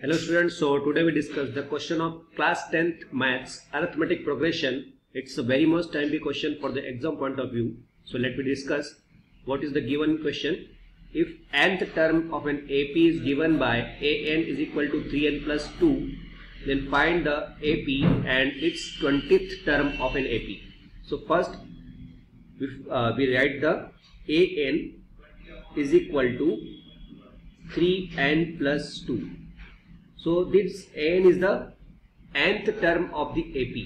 Hello students, so today we discuss the question of class 10th maths arithmetic progression. It's a very most timely question for the exam point of view. So let me discuss what is the given question. If nth term of an AP is given by an is equal to 3n plus 2, then find the AP and its 20th term of an AP. So first we, uh, we write the an is equal to 3n plus 2 so this n is the nth term of the AP.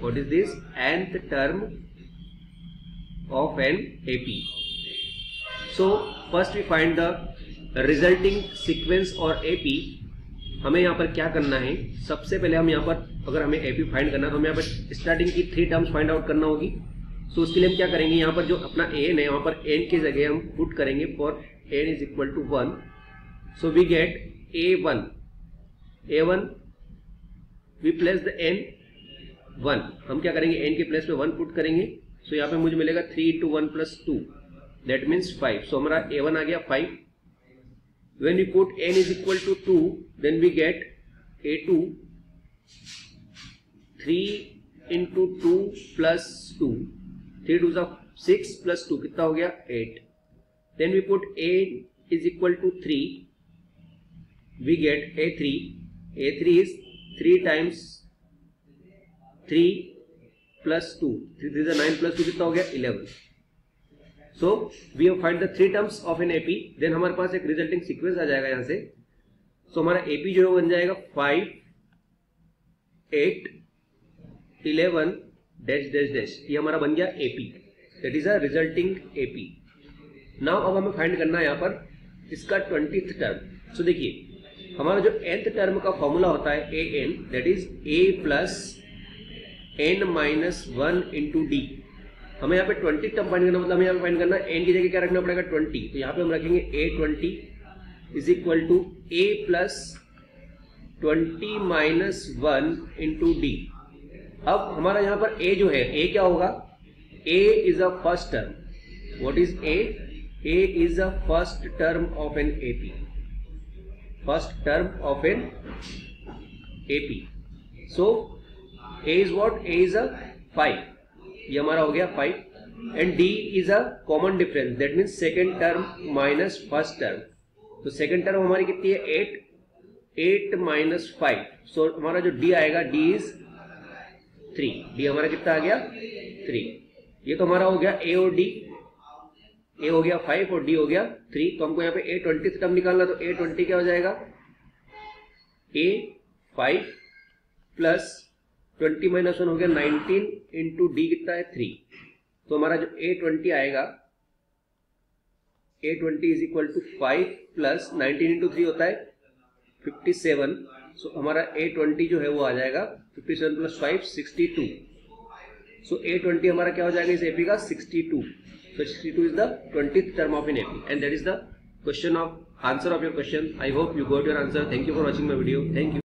What is this? nth term of an AP. So first we find the resulting sequence or AP. हमें यहाँ पर क्या करना है सबसे पहले हम यहाँ पर अगर हमें AP फाइंड करना है तो हमें यहाँ पर स्टार्टिंग की थ्री टर्म्स फाइंड आउट करना होगी सो so, उसके लिए हम क्या करेंगे यहाँ पर जो अपना एन है यहाँ पर एन की जगह हम पुट करेंगे for n is equal to one so we get a one a one we place the n one हम क्या करेंगे? एन के प्लेस में वन पुट करेंगे। सो so, यहाँ पे मुझे मिलेगा three into one plus two that means five so हमारा ए वन आ गया five when you put n is equal to two then we get a two three into two plus two three two six plus two कितना हो गया? Eight then we put n is equal to three we get a three A3 is 3 times 3 plus 2. 3 is 9 plus 2 कितना हो गया 11. So we have find the three terms of an AP. Then हमारे पास एक resulting sequence आ जाएगा यहाँ से. So हमारा AP जो है बन जाएगा 5, 8, 11 dash dash dash. ये हमारा बन गया AP. That is a resulting AP. Now अब हमें find करना है यहाँ पर इसका 20th term. So देखिए हमारा जो nth टर्म का फॉर्मूला होता है a n that is a plus n minus one into d हमें यहाँ पे ट्वेंटी टर्म फाइंड करना मतलब हमें यहाँ पे फाइंड करना एन की जगह क्या रखना पड़ेगा? ट्वेंटी तो यहाँ पे हम रखेंगे a twenty is equal to a plus twenty minus one into d अब हमारा यहाँ पर ए जो है ए क्या होगा? A is a first term what is a a is a first term of an AP first term of an AP. So, A is what? A is a 5. ये हमारा हो गया 5 and D is a common difference that means second term minus first term तो second term हमारी कितनी है? 8 8 minus five so हमारा जो D आएगा, D इज़ 3 D हमारा कितना आ गया? 3 ये तो हमारा हो गया A और D. ए हो गया फाइव और डी हो गया थ्री तो हमको यहाँ पे ए ट्वेंटी से टर्म निकालना तो ए ट्वेंटी क्या हो जाएगा? A five plus twenty minus one हो गया नाइनटीन इंटू डी कितना है? थ्री तो हमारा जो ए ट्वेंटी आएगा a twenty is equal to five plus nineteen into three होता है फिफ्टी सेवन सो हमारा ए ट्वेंटी जो है वो आ जाएगा fifty seven plus five sixty two so a twenty हमारा क्या हो जाएगा? इस एपी का sixty two 62 is the 20th term of an AP and that is the question of answer of your question. I hope you got your answer. Thank you for watching my video. Thank you.